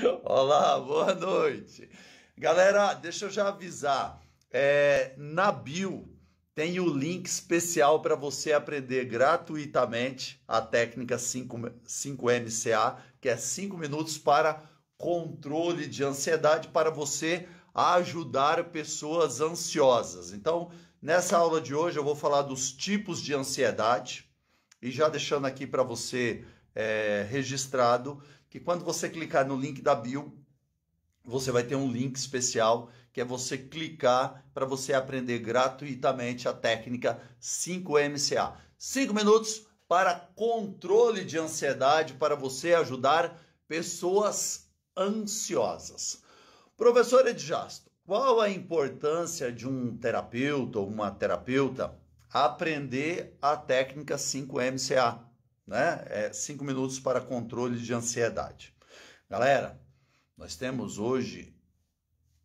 Olá, boa noite. Galera, deixa eu já avisar. É, na bio tem o link especial para você aprender gratuitamente a técnica 5, 5MCA, que é 5 minutos para controle de ansiedade para você ajudar pessoas ansiosas. Então, nessa aula de hoje eu vou falar dos tipos de ansiedade e já deixando aqui para você é, registrado que quando você clicar no link da bio, você vai ter um link especial que é você clicar para você aprender gratuitamente a técnica 5MCA. 5 minutos para controle de ansiedade para você ajudar pessoas ansiosas. Professor Edjasto, qual a importância de um terapeuta ou uma terapeuta aprender a técnica 5MCA? Né? É 5 minutos para controle de ansiedade. Galera, nós temos hoje,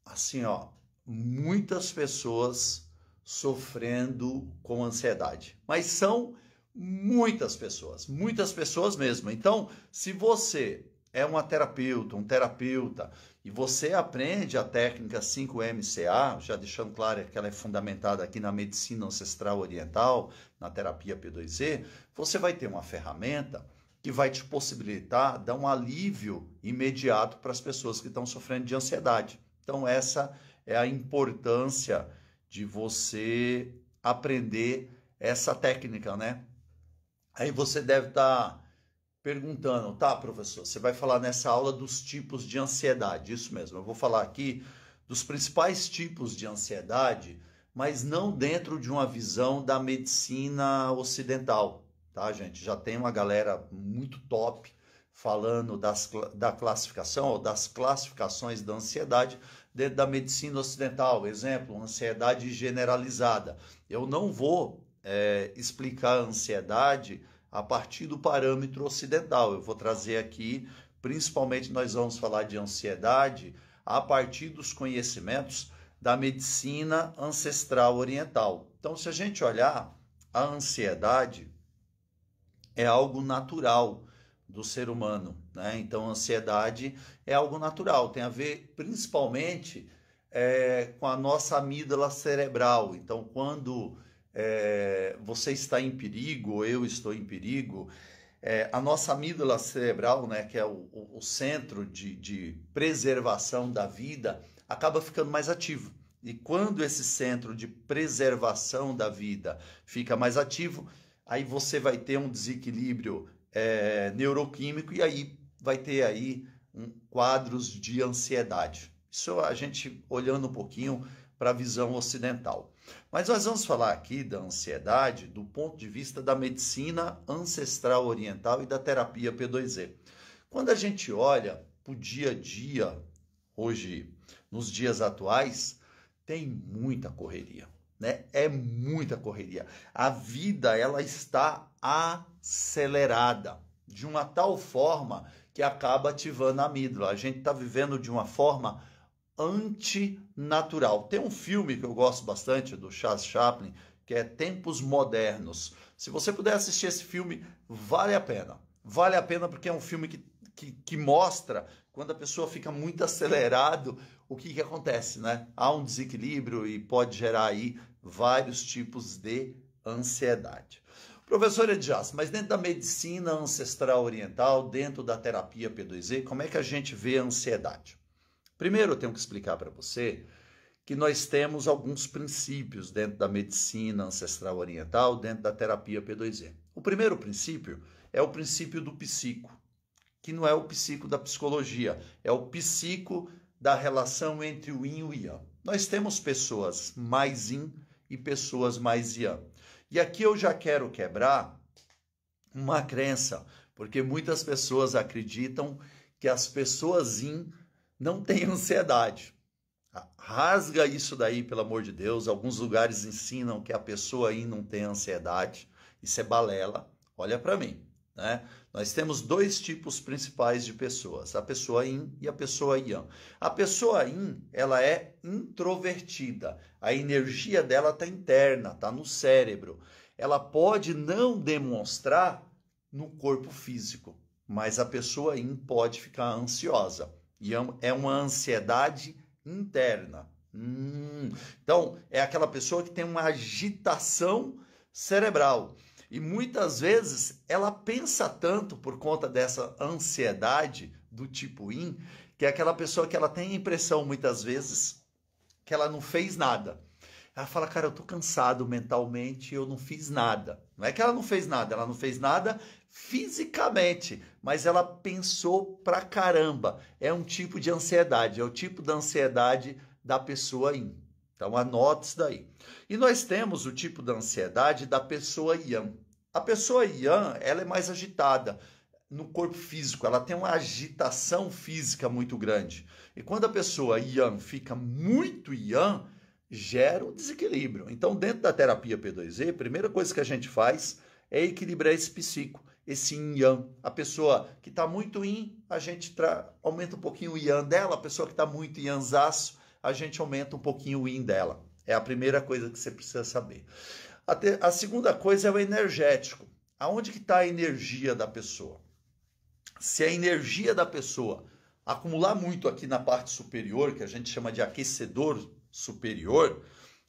assim, ó, muitas pessoas sofrendo com ansiedade, mas são muitas pessoas, muitas pessoas mesmo. Então, se você é uma terapeuta, um terapeuta, e você aprende a técnica 5MCA, já deixando claro que ela é fundamentada aqui na medicina ancestral oriental, na terapia P2E, você vai ter uma ferramenta que vai te possibilitar dar um alívio imediato para as pessoas que estão sofrendo de ansiedade. Então, essa é a importância de você aprender essa técnica, né? Aí você deve estar tá perguntando, tá, professor? Você vai falar nessa aula dos tipos de ansiedade, isso mesmo. Eu vou falar aqui dos principais tipos de ansiedade, mas não dentro de uma visão da medicina ocidental tá, gente? Já tem uma galera muito top falando das, da classificação ou das classificações da ansiedade dentro da medicina ocidental. Exemplo, ansiedade generalizada. Eu não vou é, explicar a ansiedade a partir do parâmetro ocidental. Eu vou trazer aqui, principalmente, nós vamos falar de ansiedade a partir dos conhecimentos da medicina ancestral oriental. Então, se a gente olhar a ansiedade, é algo natural do ser humano, né? Então, a ansiedade é algo natural, tem a ver principalmente é, com a nossa amígdala cerebral. Então, quando é, você está em perigo, eu estou em perigo, é, a nossa amígdala cerebral, né, que é o, o centro de, de preservação da vida, acaba ficando mais ativo. E quando esse centro de preservação da vida fica mais ativo, aí você vai ter um desequilíbrio é, neuroquímico e aí vai ter aí um, quadros de ansiedade. Isso a gente olhando um pouquinho para a visão ocidental. Mas nós vamos falar aqui da ansiedade do ponto de vista da medicina ancestral oriental e da terapia P2E. Quando a gente olha para o dia a dia, hoje, nos dias atuais, tem muita correria né? É muita correria. A vida ela está acelerada de uma tal forma que acaba ativando a amígdala. A gente está vivendo de uma forma antinatural. Tem um filme que eu gosto bastante do Charles Chaplin, que é Tempos Modernos. Se você puder assistir esse filme, vale a pena. Vale a pena porque é um filme que que, que mostra quando a pessoa fica muito acelerado, o que, que acontece, né? Há um desequilíbrio e pode gerar aí vários tipos de ansiedade. Professor Edjas, mas dentro da medicina ancestral oriental, dentro da terapia P2E, como é que a gente vê a ansiedade? Primeiro, eu tenho que explicar para você que nós temos alguns princípios dentro da medicina ancestral oriental, dentro da terapia P2E. O primeiro princípio é o princípio do psico que não é o psico da psicologia, é o psico da relação entre o yin e o yang. Nós temos pessoas mais yin e pessoas mais yang. E aqui eu já quero quebrar uma crença, porque muitas pessoas acreditam que as pessoas yin não têm ansiedade. Rasga isso daí, pelo amor de Deus. Alguns lugares ensinam que a pessoa yin não tem ansiedade. Isso é balela. Olha para mim. Né? Nós temos dois tipos principais de pessoas, a pessoa yin e a pessoa yang. A pessoa yin, ela é introvertida, a energia dela está interna, está no cérebro. Ela pode não demonstrar no corpo físico, mas a pessoa yin pode ficar ansiosa. Yang é uma ansiedade interna. Hum, então, é aquela pessoa que tem uma agitação cerebral. E muitas vezes ela pensa tanto por conta dessa ansiedade do tipo IN, que é aquela pessoa que ela tem a impressão muitas vezes que ela não fez nada. Ela fala, cara, eu tô cansado mentalmente, eu não fiz nada. Não é que ela não fez nada, ela não fez nada fisicamente, mas ela pensou pra caramba. É um tipo de ansiedade, é o tipo da ansiedade da pessoa IN. Então anote isso daí. E nós temos o tipo da ansiedade da pessoa Yang. A pessoa Yang, ela é mais agitada no corpo físico, ela tem uma agitação física muito grande. E quando a pessoa Yang fica muito Yang, gera um desequilíbrio. Então, dentro da terapia P2E, a primeira coisa que a gente faz é equilibrar esse psico, esse yang. A pessoa que está muito yin, a gente aumenta um pouquinho o yang dela. A pessoa que está muito yanzaço, a gente aumenta um pouquinho o yin dela. É a primeira coisa que você precisa saber. A, te... a segunda coisa é o energético. Aonde que está a energia da pessoa? Se a energia da pessoa acumular muito aqui na parte superior, que a gente chama de aquecedor superior,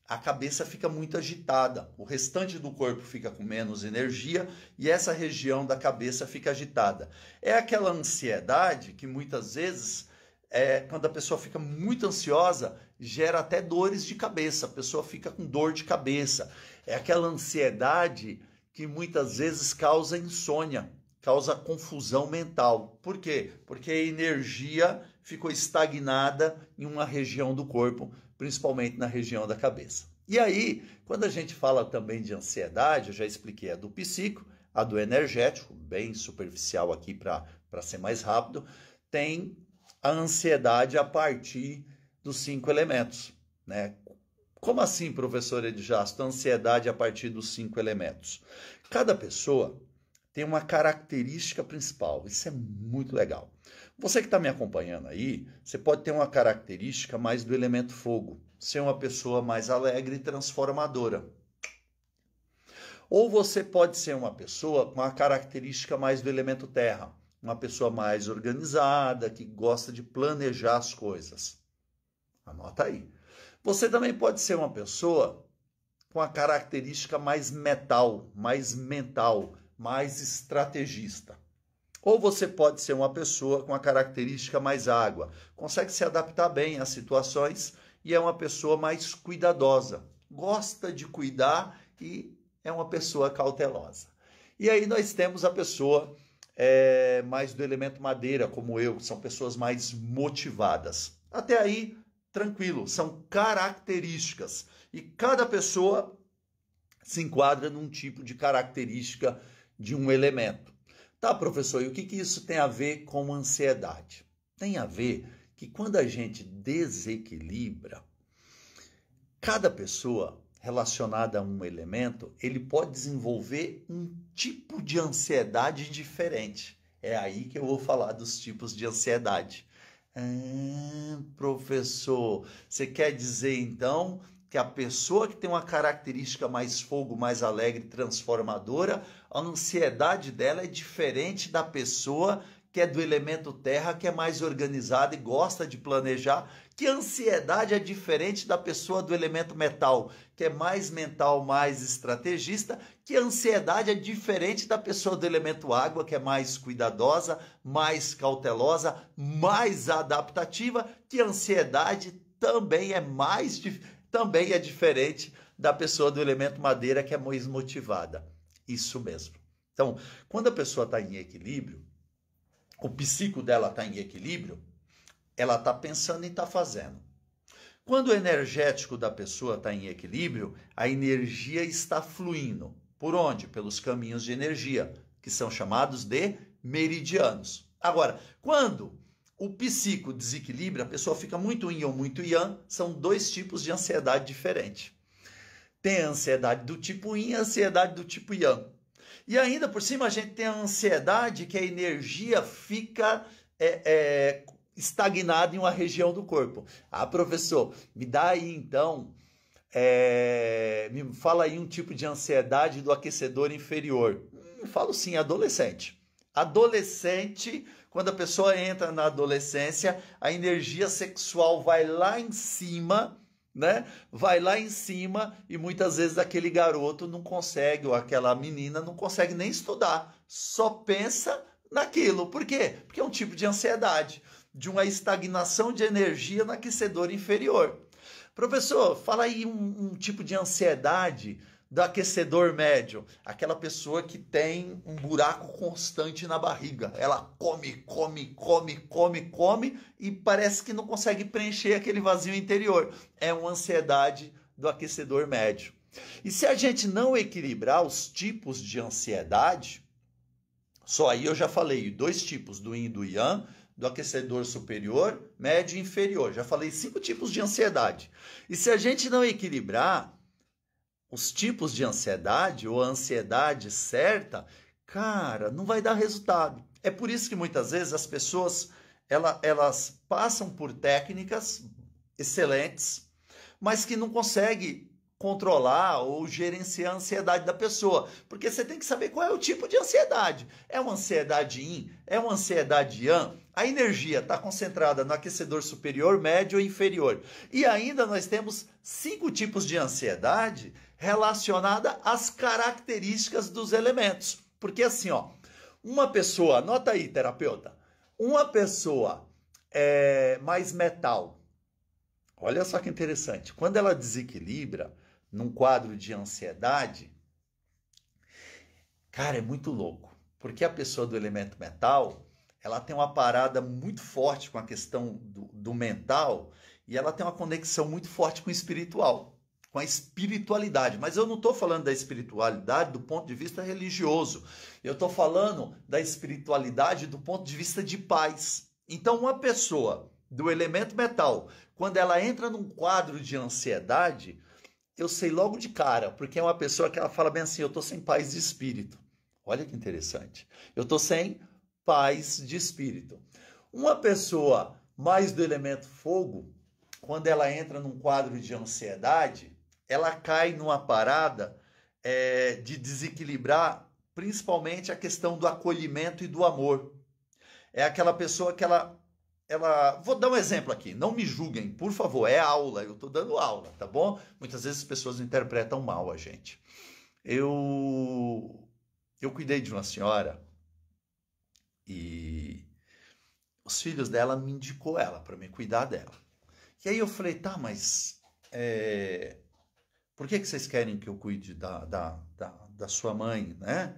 a cabeça fica muito agitada, o restante do corpo fica com menos energia e essa região da cabeça fica agitada. É aquela ansiedade que muitas vezes é, quando a pessoa fica muito ansiosa, gera até dores de cabeça, a pessoa fica com dor de cabeça. É aquela ansiedade que muitas vezes causa insônia, causa confusão mental. Por quê? Porque a energia ficou estagnada em uma região do corpo, principalmente na região da cabeça. E aí, quando a gente fala também de ansiedade, eu já expliquei a do psíquico, a do energético, bem superficial aqui para ser mais rápido, tem a ansiedade a partir dos cinco elementos. Né? Como assim, professor Edjasto, ansiedade a partir dos cinco elementos? Cada pessoa tem uma característica principal, isso é muito legal. Você que está me acompanhando aí, você pode ter uma característica mais do elemento fogo, ser uma pessoa mais alegre e transformadora. Ou você pode ser uma pessoa com a característica mais do elemento terra, uma pessoa mais organizada, que gosta de planejar as coisas. Anota aí. Você também pode ser uma pessoa com a característica mais metal, mais mental, mais estrategista. Ou você pode ser uma pessoa com a característica mais água, consegue se adaptar bem às situações e é uma pessoa mais cuidadosa, gosta de cuidar e é uma pessoa cautelosa. E aí nós temos a pessoa é, mais do elemento madeira, como eu, são pessoas mais motivadas. Até aí, tranquilo, são características. E cada pessoa se enquadra num tipo de característica de um elemento. Tá, professor, e o que, que isso tem a ver com ansiedade? Tem a ver que quando a gente desequilibra, cada pessoa relacionada a um elemento, ele pode desenvolver um tipo de ansiedade diferente. É aí que eu vou falar dos tipos de ansiedade. Ah, professor, você quer dizer então que a pessoa que tem uma característica mais fogo, mais alegre, transformadora, a ansiedade dela é diferente da pessoa que é do elemento terra, que é mais organizada e gosta de planejar, que a ansiedade é diferente da pessoa do elemento metal, que é mais mental, mais estrategista, que a ansiedade é diferente da pessoa do elemento água, que é mais cuidadosa, mais cautelosa, mais adaptativa, que a ansiedade também é mais também é diferente da pessoa do elemento madeira, que é mais motivada. Isso mesmo. Então, quando a pessoa está em equilíbrio, o psico dela está em equilíbrio, ela está pensando e está fazendo. Quando o energético da pessoa está em equilíbrio, a energia está fluindo. Por onde? Pelos caminhos de energia, que são chamados de meridianos. Agora, quando o psico desequilibra, a pessoa fica muito yin ou muito yang, são dois tipos de ansiedade diferentes. Tem a ansiedade do tipo yin e a ansiedade do tipo yang. E ainda por cima a gente tem a ansiedade que a energia fica é, é, estagnada em uma região do corpo. Ah, professor, me dá aí então, é, me fala aí um tipo de ansiedade do aquecedor inferior. Hum, falo sim, adolescente. Adolescente Quando a pessoa entra na adolescência, a energia sexual vai lá em cima, né? Vai lá em cima e muitas vezes aquele garoto não consegue, ou aquela menina não consegue nem estudar, só pensa naquilo. Por quê? Porque é um tipo de ansiedade, de uma estagnação de energia no aquecedor inferior. Professor, fala aí um, um tipo de ansiedade do aquecedor médio, aquela pessoa que tem um buraco constante na barriga. Ela come, come, come, come, come e parece que não consegue preencher aquele vazio interior. É uma ansiedade do aquecedor médio. E se a gente não equilibrar os tipos de ansiedade, só aí eu já falei dois tipos, do yin e do yang, do aquecedor superior, médio e inferior. Já falei cinco tipos de ansiedade. E se a gente não equilibrar, os tipos de ansiedade ou a ansiedade certa, cara, não vai dar resultado. É por isso que muitas vezes as pessoas ela, elas passam por técnicas excelentes, mas que não conseguem controlar ou gerenciar a ansiedade da pessoa, porque você tem que saber qual é o tipo de ansiedade. É uma ansiedade yin? É uma ansiedade yang? A energia está concentrada no aquecedor superior, médio e inferior. E ainda nós temos cinco tipos de ansiedade relacionada às características dos elementos. Porque assim, ó, uma pessoa, anota aí, terapeuta, uma pessoa é, mais metal, olha só que interessante, quando ela desequilibra num quadro de ansiedade, cara, é muito louco, porque a pessoa do elemento metal, ela tem uma parada muito forte com a questão do, do mental e ela tem uma conexão muito forte com o espiritual, com a espiritualidade. Mas eu não estou falando da espiritualidade do ponto de vista religioso, eu estou falando da espiritualidade do ponto de vista de paz. Então, uma pessoa do elemento metal, quando ela entra num quadro de ansiedade, eu sei logo de cara, porque é uma pessoa que ela fala bem assim: eu estou sem paz de espírito. Olha que interessante. Eu estou sem paz de espírito. Uma pessoa mais do elemento fogo, quando ela entra num quadro de ansiedade, ela cai numa parada é, de desequilibrar principalmente a questão do acolhimento e do amor. É aquela pessoa que ela ela. Vou dar um exemplo aqui, não me julguem, por favor, é aula, eu estou dando aula, tá bom? Muitas vezes as pessoas interpretam mal a gente. Eu, eu cuidei de uma senhora e os filhos dela me indicou ela para me cuidar dela. E aí eu falei, tá, mas é, por que, que vocês querem que eu cuide da, da, da, da sua mãe, né?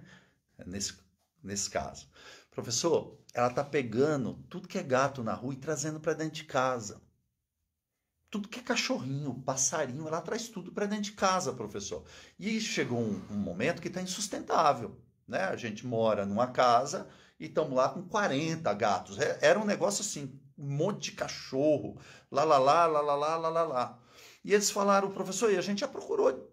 Nesse, nesse caso. Professor, ela tá pegando tudo que é gato na rua e trazendo para dentro de casa. Tudo que é cachorrinho, passarinho, ela traz tudo para dentro de casa, professor. E chegou um, um momento que está insustentável. Né? A gente mora numa casa e estamos lá com 40 gatos. É, era um negócio assim, um monte de cachorro, lá, lá, lá, lá, lá, lá, lá, lá, lá. E eles falaram, professor, e a gente já procurou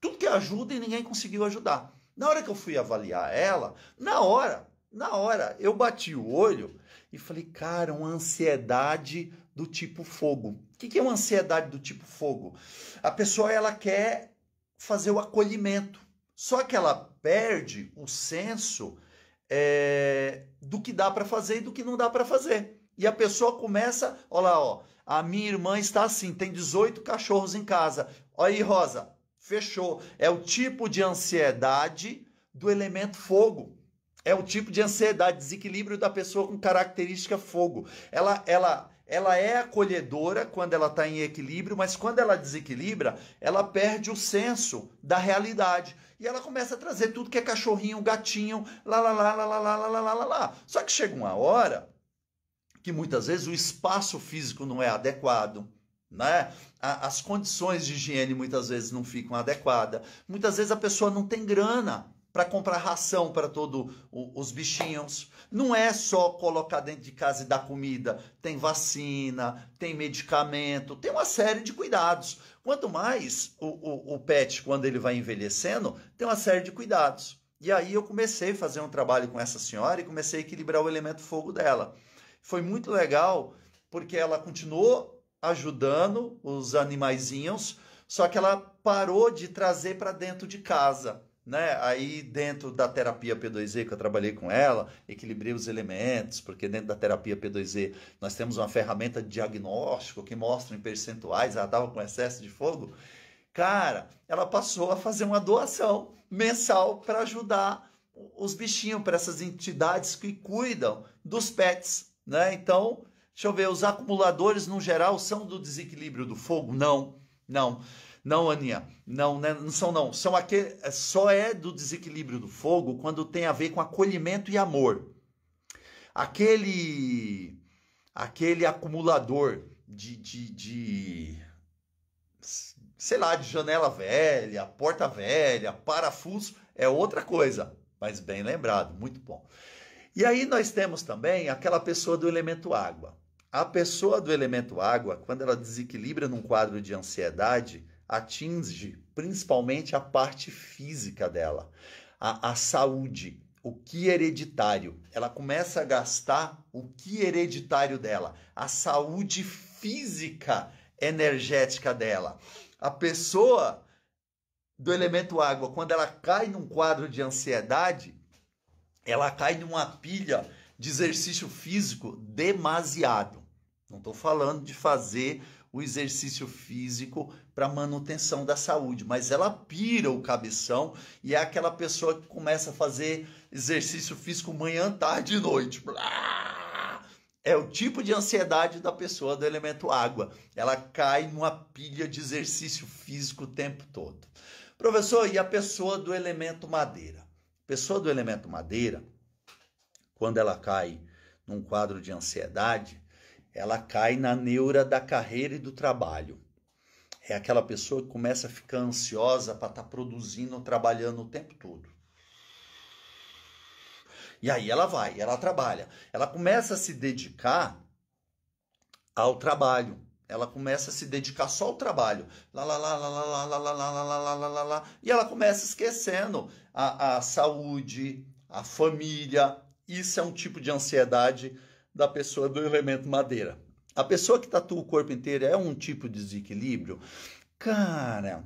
tudo que ajuda e ninguém conseguiu ajudar. Na hora que eu fui avaliar ela, na hora, na hora, eu bati o olho e falei, cara, uma ansiedade do tipo fogo. O que é uma ansiedade do tipo fogo? A pessoa ela quer fazer o acolhimento, só que ela perde o senso é, do que dá para fazer e do que não dá para fazer. E a pessoa começa, olha lá, ó, a minha irmã está assim, tem 18 cachorros em casa. Olha aí, Rosa, fechou. É o tipo de ansiedade do elemento fogo. É o tipo de ansiedade, desequilíbrio da pessoa com característica fogo. Ela, ela, ela é acolhedora quando ela está em equilíbrio, mas quando ela desequilibra, ela perde o senso da realidade. E ela começa a trazer tudo que é cachorrinho, gatinho, lá, lá, lá, lá, lá, lá, lá, lá, lá. Só que chega uma hora que muitas vezes o espaço físico não é adequado, né? As condições de higiene muitas vezes não ficam adequadas. Muitas vezes a pessoa não tem grana para comprar ração para todos os bichinhos. Não é só colocar dentro de casa e dar comida. Tem vacina, tem medicamento, tem uma série de cuidados. Quanto mais o, o, o pet, quando ele vai envelhecendo, tem uma série de cuidados. E aí eu comecei a fazer um trabalho com essa senhora e comecei a equilibrar o elemento fogo dela. Foi muito legal porque ela continuou ajudando os animaizinhos, só que ela parou de trazer para dentro de casa né? Aí dentro da terapia P2E que eu trabalhei com ela, equilibrei os elementos, porque dentro da terapia P2E nós temos uma ferramenta de diagnóstico que mostra em percentuais, ela estava com excesso de fogo. Cara, ela passou a fazer uma doação mensal para ajudar os bichinhos, para essas entidades que cuidam dos pets, né? Então, deixa eu ver, os acumuladores no geral são do desequilíbrio do fogo? Não, não. Não, Aninha, não, né? não são não. São aquele, é, só é do desequilíbrio do fogo quando tem a ver com acolhimento e amor. Aquele aquele acumulador de, de, de sei lá, de janela velha, porta velha, parafuso, é outra coisa, mas bem lembrado, muito bom. E aí nós temos também aquela pessoa do elemento água. A pessoa do elemento água, quando ela desequilibra num quadro de ansiedade, atinge principalmente a parte física dela, a, a saúde, o que hereditário. Ela começa a gastar o que hereditário dela, a saúde física energética dela. A pessoa do elemento água, quando ela cai num quadro de ansiedade, ela cai numa pilha de exercício físico demasiado. Não estou falando de fazer o exercício físico para manutenção da saúde, mas ela pira o cabeção e é aquela pessoa que começa a fazer exercício físico manhã, tarde e noite. É o tipo de ansiedade da pessoa do elemento água. Ela cai numa pilha de exercício físico o tempo todo. Professor, e a pessoa do elemento madeira? Pessoa do elemento madeira, quando ela cai num quadro de ansiedade, ela cai na neura da carreira e do trabalho. É aquela pessoa que começa a ficar ansiosa para estar tá produzindo, trabalhando o tempo todo. E aí ela vai, ela trabalha. Ela começa a se dedicar ao trabalho. Ela começa a se dedicar só ao trabalho. Lá, lá, lá, lá, lá, lá, lá, lá, lá, lá, lá, lá, lá. E ela começa esquecendo a, a saúde, a família. Isso é um tipo de ansiedade da pessoa do elemento madeira. A pessoa que tatua o corpo inteiro é um tipo de desequilíbrio? Cara,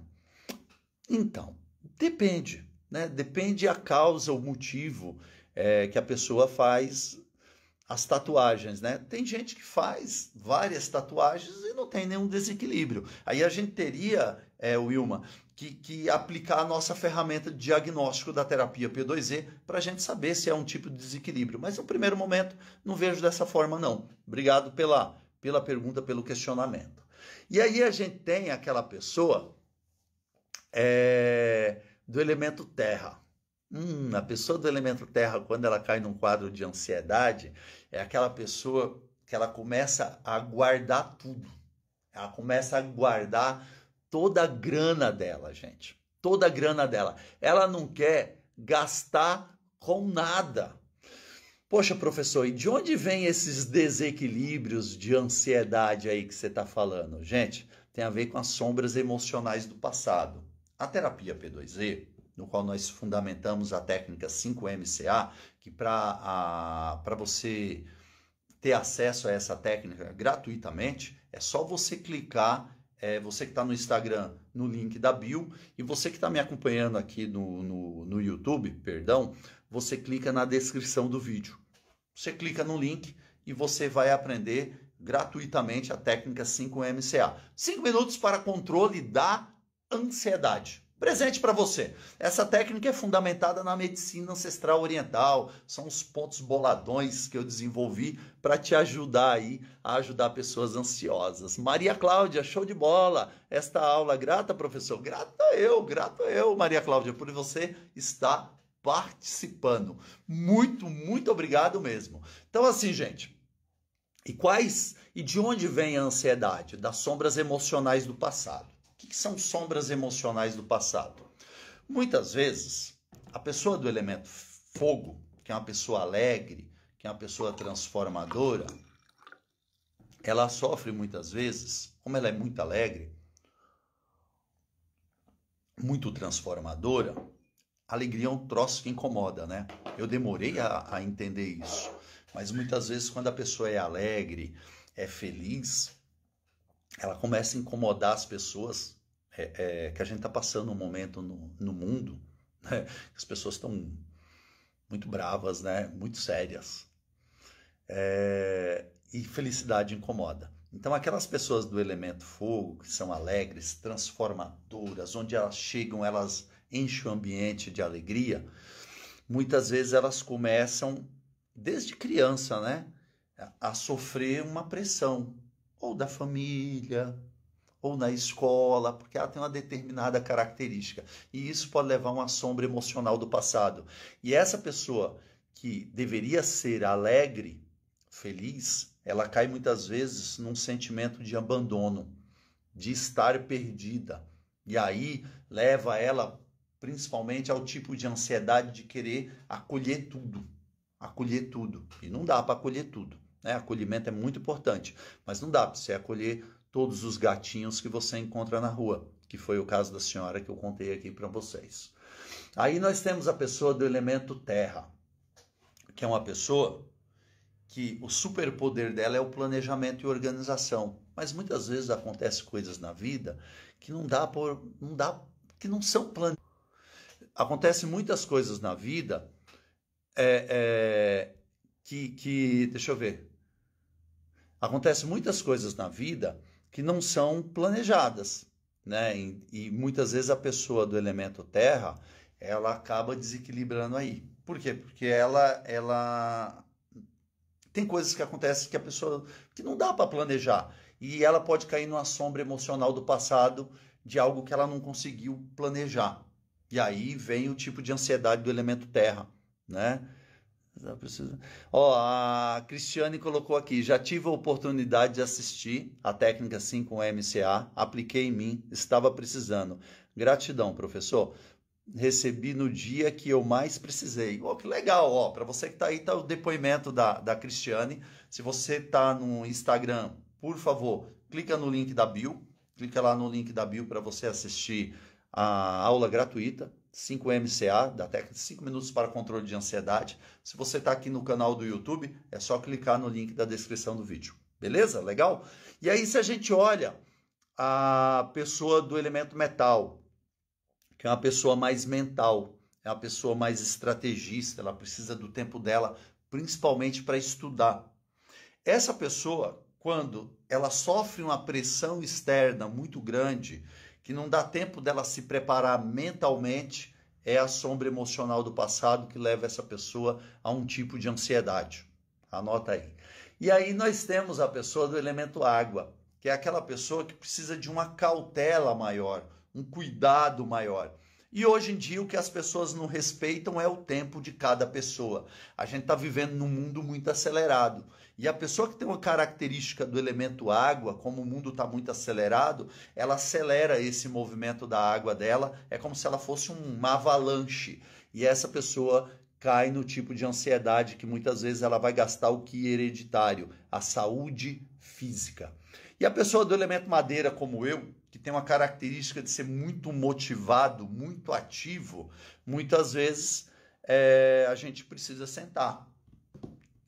então, depende, né? Depende a causa, o motivo é, que a pessoa faz as tatuagens, né? Tem gente que faz várias tatuagens e não tem nenhum desequilíbrio. Aí a gente teria, é, Wilma, que, que aplicar a nossa ferramenta de diagnóstico da terapia P2E para a gente saber se é um tipo de desequilíbrio. Mas no primeiro momento não vejo dessa forma, não. Obrigado pela, pela pergunta, pelo questionamento. E aí a gente tem aquela pessoa é, do elemento terra. Hum, a pessoa do elemento terra, quando ela cai num quadro de ansiedade, é aquela pessoa que ela começa a guardar tudo. Ela começa a guardar toda a grana dela, gente. Toda a grana dela. Ela não quer gastar com nada. Poxa, professor, e de onde vem esses desequilíbrios de ansiedade aí que você está falando? Gente, tem a ver com as sombras emocionais do passado. A terapia P2E, no qual nós fundamentamos a técnica 5MCA, que para você ter acesso a essa técnica gratuitamente, é só você clicar é, você que está no Instagram, no link da bio, e você que está me acompanhando aqui no, no, no YouTube, perdão, você clica na descrição do vídeo. Você clica no link e você vai aprender gratuitamente a técnica 5MCA. 5 minutos para controle da ansiedade presente para você. Essa técnica é fundamentada na medicina ancestral oriental. São os pontos boladões que eu desenvolvi para te ajudar aí a ajudar pessoas ansiosas. Maria Cláudia, show de bola. Esta aula grata, professor. Grata eu, grato eu, Maria Cláudia, por você estar participando. Muito, muito obrigado mesmo. Então assim, gente, e quais e de onde vem a ansiedade? Das sombras emocionais do passado. O que são sombras emocionais do passado? Muitas vezes, a pessoa do elemento fogo, que é uma pessoa alegre, que é uma pessoa transformadora, ela sofre muitas vezes, como ela é muito alegre, muito transformadora, alegria é um troço que incomoda, né? Eu demorei a, a entender isso. Mas muitas vezes, quando a pessoa é alegre, é feliz, ela começa a incomodar as pessoas, é, é, que a gente está passando um momento no, no mundo Né? As pessoas estão muito bravas, né? Muito sérias. É... E felicidade incomoda. Então, aquelas pessoas do elemento fogo, que são alegres, transformadoras, onde elas chegam, elas enchem o ambiente de alegria, muitas vezes elas começam, desde criança, né, a sofrer uma pressão, ou da família, ou na escola, porque ela tem uma determinada característica. E isso pode levar a uma sombra emocional do passado. E essa pessoa que deveria ser alegre, feliz, ela cai muitas vezes num sentimento de abandono, de estar perdida. E aí leva ela principalmente ao tipo de ansiedade de querer acolher tudo. Acolher tudo. E não dá para acolher tudo. Né? Acolhimento é muito importante, mas não dá para você acolher todos os gatinhos que você encontra na rua, que foi o caso da senhora que eu contei aqui para vocês. Aí nós temos a pessoa do elemento terra, que é uma pessoa que o superpoder dela é o planejamento e organização. Mas muitas vezes acontecem coisas na vida que não dá por, não dá, que não são planos. Acontecem muitas coisas na vida é, é, que, que, deixa eu ver, acontecem muitas coisas na vida que não são planejadas, né? E, e muitas vezes a pessoa do elemento terra ela acaba desequilibrando aí. Por quê? Porque ela, ela tem coisas que acontecem que a pessoa que não dá para planejar e ela pode cair numa sombra emocional do passado de algo que ela não conseguiu planejar. E aí vem o tipo de ansiedade do elemento terra, né? Ó, a Cristiane colocou aqui, já tive a oportunidade de assistir a técnica 5 MCA, apliquei em mim, estava precisando. Gratidão, professor recebi no dia que eu mais precisei. Oh, que legal, ó, para você que está aí, tá o depoimento da, da Cristiane. Se você está no Instagram, por favor, clica no link da bio, clica lá no link da bio para você assistir a aula gratuita, 5MCA, da técnica 5 minutos para controle de ansiedade. Se você está aqui no canal do YouTube, é só clicar no link da descrição do vídeo. Beleza? Legal? E aí, se a gente olha a pessoa do elemento metal, que é uma pessoa mais mental, é uma pessoa mais estrategista, ela precisa do tempo dela, principalmente para estudar. Essa pessoa, quando ela sofre uma pressão externa muito grande, que não dá tempo dela se preparar mentalmente, é a sombra emocional do passado que leva essa pessoa a um tipo de ansiedade. Anota aí. E aí nós temos a pessoa do elemento água, que é aquela pessoa que precisa de uma cautela maior, um cuidado maior. E hoje em dia o que as pessoas não respeitam é o tempo de cada pessoa. A gente está vivendo num mundo muito acelerado. E a pessoa que tem uma característica do elemento água, como o mundo está muito acelerado, ela acelera esse movimento da água dela. É como se ela fosse uma avalanche. E essa pessoa cai no tipo de ansiedade que muitas vezes ela vai gastar o que é hereditário, a saúde física. E a pessoa do elemento madeira, como eu, que tem uma característica de ser muito motivado, muito ativo, muitas vezes é, a gente precisa sentar.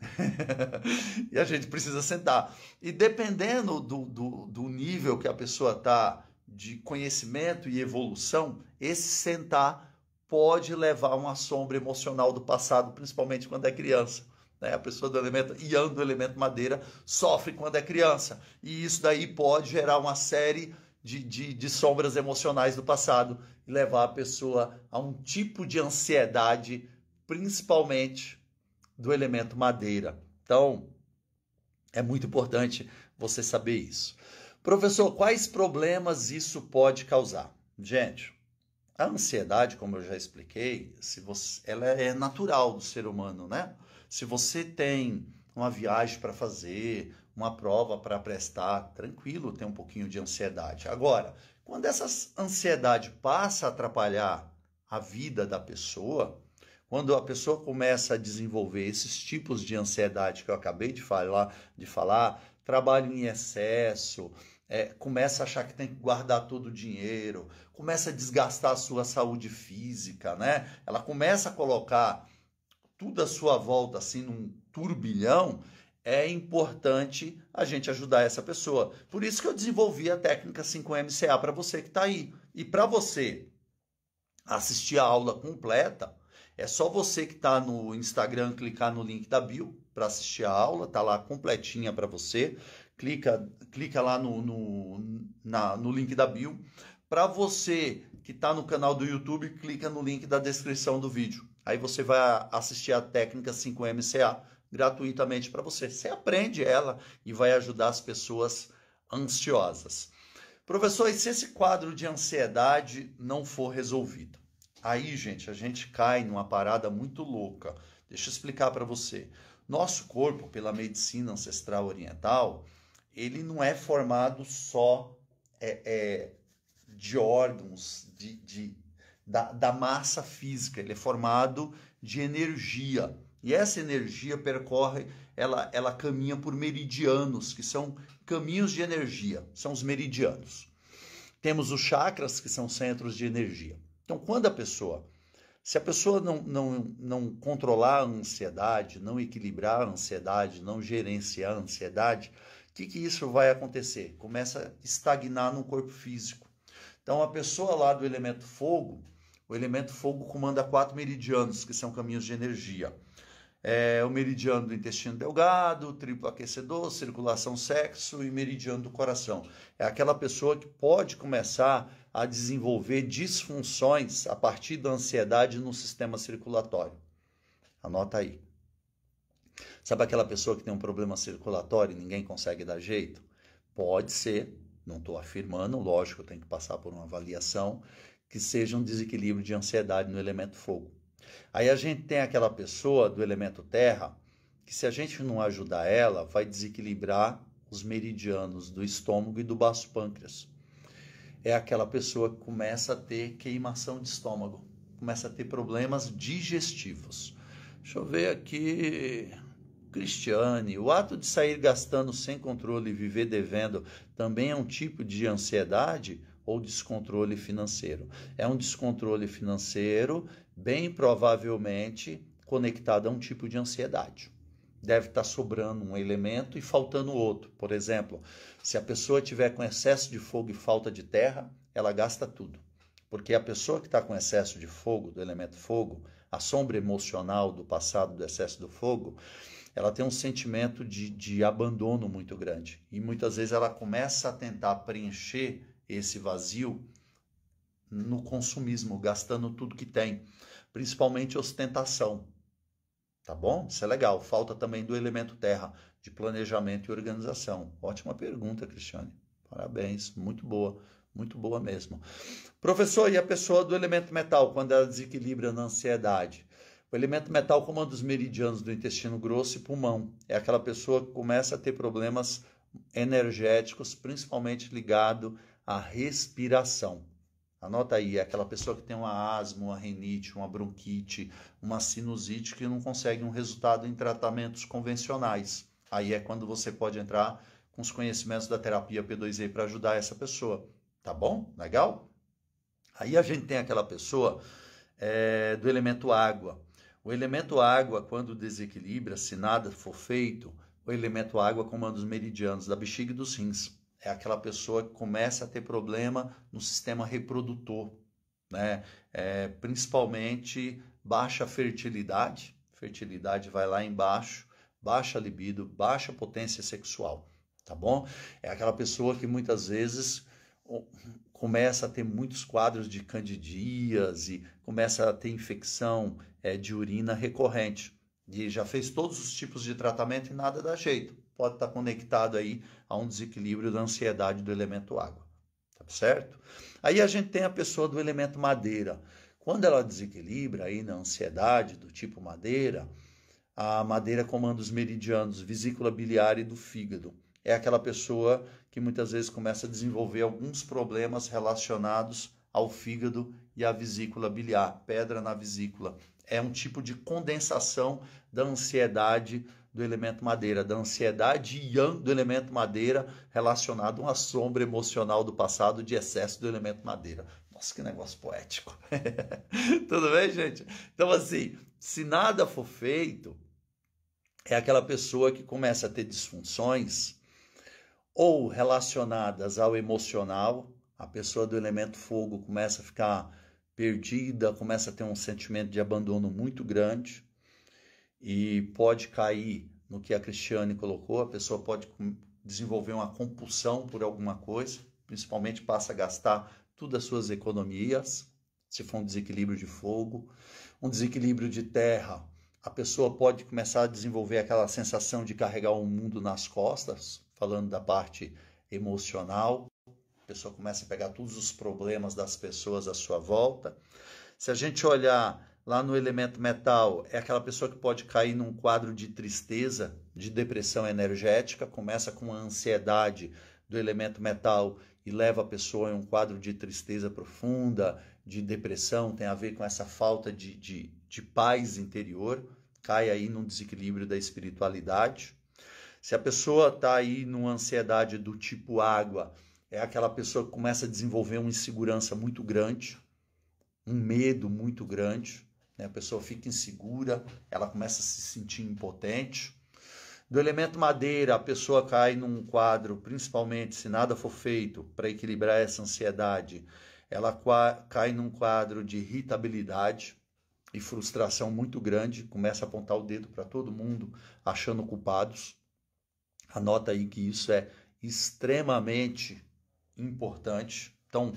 e a gente precisa sentar. E dependendo do, do, do nível que a pessoa está de conhecimento e evolução, esse sentar pode levar a uma sombra emocional do passado, principalmente quando é criança. Né? A pessoa do elemento Ian do elemento madeira sofre quando é criança. E isso daí pode gerar uma série de, de, de sombras emocionais do passado e levar a pessoa a um tipo de ansiedade, principalmente do elemento madeira. Então, é muito importante você saber isso. Professor, quais problemas isso pode causar? Gente, a ansiedade, como eu já expliquei, se você, ela é natural do ser humano, né? Se você tem uma viagem para fazer, uma prova para prestar, tranquilo, tem um pouquinho de ansiedade. Agora, quando essa ansiedade passa a atrapalhar a vida da pessoa, quando a pessoa começa a desenvolver esses tipos de ansiedade que eu acabei de falar, de falar trabalho em excesso, é, começa a achar que tem que guardar todo o dinheiro, começa a desgastar a sua saúde física, né? Ela começa a colocar tudo à sua volta assim num turbilhão, é importante a gente ajudar essa pessoa. Por isso que eu desenvolvi a técnica 5MCA para você que está aí. E para você assistir a aula completa, é só você que está no Instagram clicar no link da bio para assistir a aula, tá lá completinha para você. Clica, clica lá no, no, na, no link da bio. Para você que está no canal do YouTube, clica no link da descrição do vídeo. Aí você vai assistir a técnica 5MCA gratuitamente para você. Você aprende ela e vai ajudar as pessoas ansiosas. Professor, e se esse quadro de ansiedade não for resolvido? Aí, gente, a gente cai numa parada muito louca. Deixa eu explicar para você. Nosso corpo, pela medicina ancestral oriental, ele não é formado só é, é, de órgãos, de, de da, da massa física, ele é formado de energia. E essa energia percorre, ela, ela caminha por meridianos, que são caminhos de energia, são os meridianos. Temos os chakras, que são centros de energia. Então, quando a pessoa, se a pessoa não, não, não controlar a ansiedade, não equilibrar a ansiedade, não gerenciar a ansiedade, o que, que isso vai acontecer? Começa a estagnar no corpo físico. Então, a pessoa lá do elemento fogo, o elemento fogo comanda quatro meridianos, que são caminhos de energia é, o meridiano do intestino delgado, triplo aquecedor, circulação sexo e meridiano do coração. É aquela pessoa que pode começar a desenvolver disfunções a partir da ansiedade no sistema circulatório. Anota aí. Sabe aquela pessoa que tem um problema circulatório e ninguém consegue dar jeito? Pode ser, não estou afirmando, lógico, tem que passar por uma avaliação, que seja um desequilíbrio de ansiedade no elemento fogo. Aí a gente tem aquela pessoa do elemento terra, que se a gente não ajudar ela, vai desequilibrar os meridianos do estômago e do baço pâncreas. É aquela pessoa que começa a ter queimação de estômago, começa a ter problemas digestivos. Deixa eu ver aqui. Cristiane, o ato de sair gastando sem controle e viver devendo também é um tipo de ansiedade ou descontrole financeiro? É um descontrole financeiro bem provavelmente conectada a um tipo de ansiedade. Deve estar sobrando um elemento e faltando outro. Por exemplo, se a pessoa tiver com excesso de fogo e falta de terra, ela gasta tudo. Porque a pessoa que está com excesso de fogo, do elemento fogo, a sombra emocional do passado do excesso do fogo, ela tem um sentimento de, de abandono muito grande. E muitas vezes ela começa a tentar preencher esse vazio no consumismo, gastando tudo que tem, principalmente ostentação. Tá bom? Isso é legal. Falta também do elemento terra, de planejamento e organização. Ótima pergunta, Cristiane. Parabéns, muito boa, muito boa mesmo. Professor, e a pessoa do elemento metal, quando ela desequilibra na ansiedade? O elemento metal comanda os meridianos do intestino grosso e pulmão. É aquela pessoa que começa a ter problemas energéticos, principalmente ligado à respiração. Anota aí, é aquela pessoa que tem uma asma, uma rinite, uma bronquite, uma sinusite que não consegue um resultado em tratamentos convencionais. Aí é quando você pode entrar com os conhecimentos da terapia P2E para ajudar essa pessoa. Tá bom? Legal? Aí a gente tem aquela pessoa é, do elemento água. O elemento água, quando desequilibra, se nada for feito, o elemento água comanda os meridianos da bexiga e dos rins é aquela pessoa que começa a ter problema no sistema reprodutor, né? É, principalmente baixa fertilidade, fertilidade vai lá embaixo, baixa libido, baixa potência sexual, tá bom? É aquela pessoa que muitas vezes começa a ter muitos quadros de candidíase, começa a ter infecção é, de urina recorrente e já fez todos os tipos de tratamento e nada dá jeito pode estar conectado aí a um desequilíbrio da ansiedade do elemento água. Tá certo? Aí a gente tem a pessoa do elemento madeira. Quando ela desequilibra aí na ansiedade do tipo madeira, a madeira comanda os meridianos vesícula biliar e do fígado. É aquela pessoa que muitas vezes começa a desenvolver alguns problemas relacionados ao fígado e à vesícula biliar, pedra na vesícula. É um tipo de condensação da ansiedade do elemento madeira, da ansiedade yang do elemento madeira relacionado a uma sombra emocional do passado de excesso do elemento madeira. Nossa, que negócio poético. Tudo bem, gente? Então, assim, se nada for feito, é aquela pessoa que começa a ter disfunções ou relacionadas ao emocional, a pessoa do elemento fogo começa a ficar perdida, começa a ter um sentimento de abandono muito grande e pode cair no que a Cristiane colocou, a pessoa pode desenvolver uma compulsão por alguma coisa, principalmente passa a gastar todas as suas economias, se for um desequilíbrio de fogo, um desequilíbrio de terra, a pessoa pode começar a desenvolver aquela sensação de carregar o mundo nas costas, falando da parte emocional. A pessoa começa a pegar todos os problemas das pessoas à sua volta. Se a gente olhar lá no elemento metal, é aquela pessoa que pode cair num quadro de tristeza, de depressão energética, começa com a ansiedade do elemento metal e leva a pessoa em um quadro de tristeza profunda, de depressão, tem a ver com essa falta de, de, de paz interior, cai aí num desequilíbrio da espiritualidade. Se a pessoa está aí numa ansiedade do tipo água, é aquela pessoa que começa a desenvolver uma insegurança muito grande, um medo muito grande, né? a pessoa fica insegura, ela começa a se sentir impotente. Do elemento madeira, a pessoa cai num quadro, principalmente se nada for feito para equilibrar essa ansiedade, ela cai num quadro de irritabilidade e frustração muito grande, começa a apontar o dedo para todo mundo, achando culpados. Anota aí que isso é extremamente importante. Então,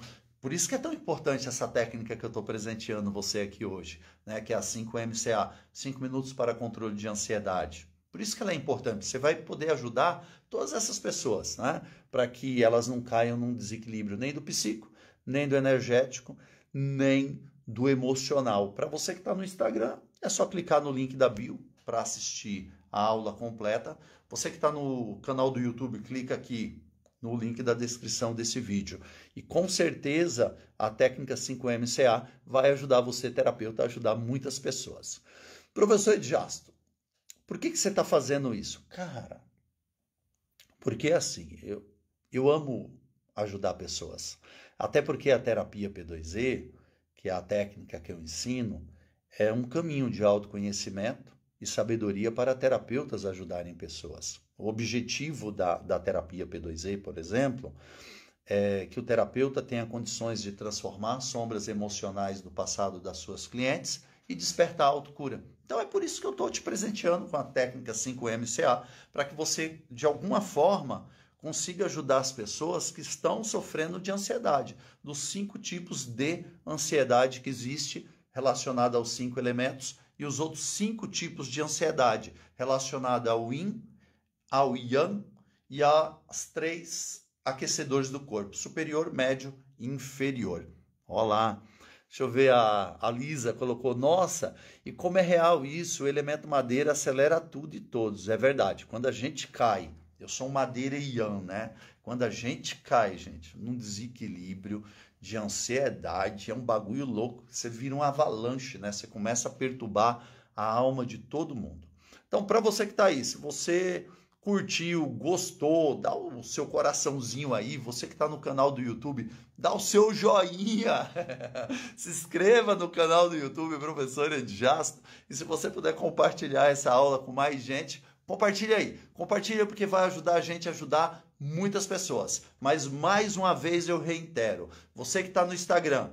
por isso que é tão importante essa técnica que eu estou presenteando você aqui hoje, né? que é a 5MCA, 5 minutos para controle de ansiedade. Por isso que ela é importante. Você vai poder ajudar todas essas pessoas, né? Para que elas não caiam num desequilíbrio nem do psíquico, nem do energético, nem do emocional. Para você que está no Instagram, é só clicar no link da bio para assistir a aula completa. Você que está no canal do YouTube, clica aqui no link da descrição desse vídeo. E com certeza a técnica 5MCA vai ajudar você, terapeuta, a ajudar muitas pessoas. Professor Edjasto, por que, que você está fazendo isso? Cara, porque assim, eu, eu amo ajudar pessoas. Até porque a terapia P2E, que é a técnica que eu ensino, é um caminho de autoconhecimento e sabedoria para terapeutas ajudarem pessoas. O objetivo da, da terapia P2E, por exemplo, é que o terapeuta tenha condições de transformar sombras emocionais do passado das suas clientes e despertar a autocura. Então é por isso que eu estou te presenteando com a técnica 5MCA, para que você, de alguma forma, consiga ajudar as pessoas que estão sofrendo de ansiedade, dos cinco tipos de ansiedade que existe relacionada aos cinco elementos e os outros cinco tipos de ansiedade relacionada ao yin, ao yang e às três aquecedores do corpo, superior, médio e inferior. Olá! Deixa eu ver, a, a Lisa colocou, nossa, e como é real isso, o elemento madeira acelera tudo e todos. É verdade, quando a gente cai, eu sou um madeira Ian, né? Quando a gente cai, gente, num desequilíbrio de ansiedade, é um bagulho louco, você vira um avalanche, né? Você começa a perturbar a alma de todo mundo. Então, para você que está aí, se você curtiu, gostou, dá o seu coraçãozinho aí. Você que está no canal do YouTube, dá o seu joinha. Se inscreva no canal do YouTube, professor Edjasto. E se você puder compartilhar essa aula com mais gente, compartilha aí. Compartilha porque vai ajudar a gente a ajudar muitas pessoas. Mas mais uma vez eu reitero, você que está no Instagram,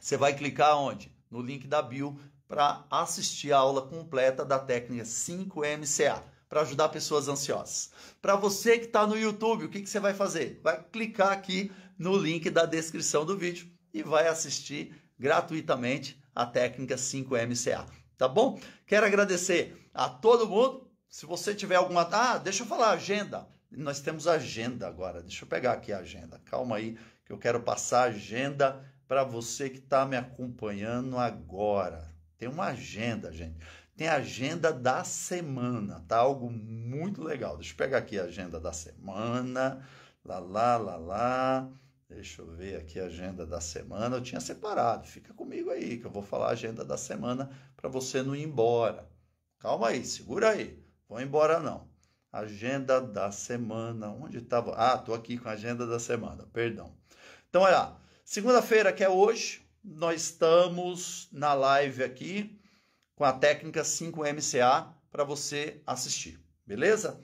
você vai clicar onde? No link da bio para assistir a aula completa da técnica 5MCA para ajudar pessoas ansiosas. Para você que está no YouTube, o que, que você vai fazer? Vai clicar aqui no link da descrição do vídeo e vai assistir gratuitamente a técnica 5MCA. Tá bom? Quero agradecer a todo mundo. Se você tiver alguma. Ah, deixa eu falar agenda. Nós temos agenda agora. Deixa eu pegar aqui a agenda. Calma aí, que eu quero passar a agenda para você que está me acompanhando agora. Tem uma agenda, gente tem a agenda da semana, tá? Algo muito legal. Deixa eu pegar aqui a agenda da semana. Lá, lá, lá, lá. Deixa eu ver aqui a agenda da semana. Eu tinha separado. Fica comigo aí, que eu vou falar a agenda da semana para você não ir embora. Calma aí, segura aí. Vou embora não. Agenda da semana. Onde estava? Ah, tô aqui com a agenda da semana. Perdão. Então, olha, segunda-feira, que é hoje, nós estamos na live aqui com a técnica 5MCA para você assistir, beleza?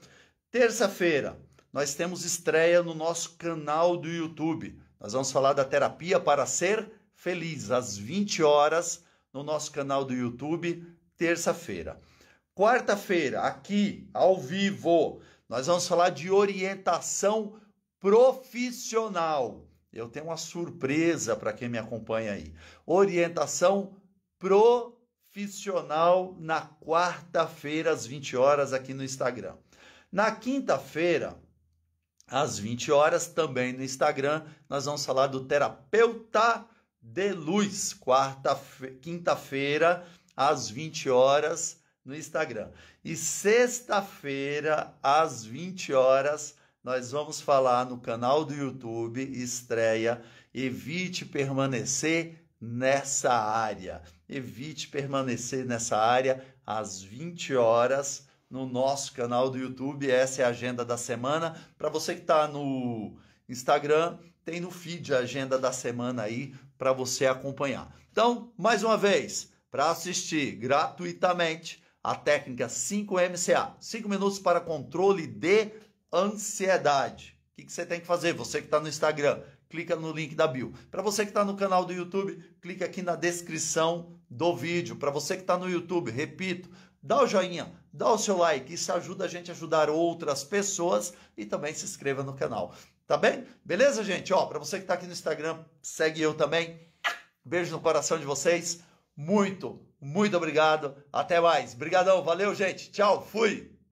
Terça-feira, nós temos estreia no nosso canal do YouTube. Nós vamos falar da terapia para ser feliz às 20 horas no nosso canal do YouTube, terça-feira. Quarta-feira, aqui ao vivo, nós vamos falar de orientação profissional. Eu tenho uma surpresa para quem me acompanha aí. Orientação profissional na quarta-feira às 20 horas aqui no Instagram. Na quinta-feira, às 20 horas, também no Instagram, nós vamos falar do terapeuta de luz, quarta quinta-feira, às 20 horas, no Instagram. E sexta-feira, às 20 horas, nós vamos falar no canal do YouTube, estreia, evite permanecer nessa área. Evite permanecer nessa área às 20 horas no nosso canal do YouTube. Essa é a agenda da semana. Para você que está no Instagram, tem no feed a agenda da semana aí para você acompanhar. Então, mais uma vez, para assistir gratuitamente a técnica 5MCA, 5 minutos para controle de ansiedade. O que, que você tem que fazer? Você que está no Instagram, clica no link da bio. Para você que está no canal do YouTube, clica aqui na descrição do vídeo. Para você que está no YouTube, repito, dá o joinha, dá o seu like, isso ajuda a gente a ajudar outras pessoas e também se inscreva no canal. Tá bem? Beleza, gente? Ó, para você que está aqui no Instagram, segue eu também. Beijo no coração de vocês. Muito, muito obrigado. Até mais. Obrigadão. Valeu, gente. Tchau. Fui.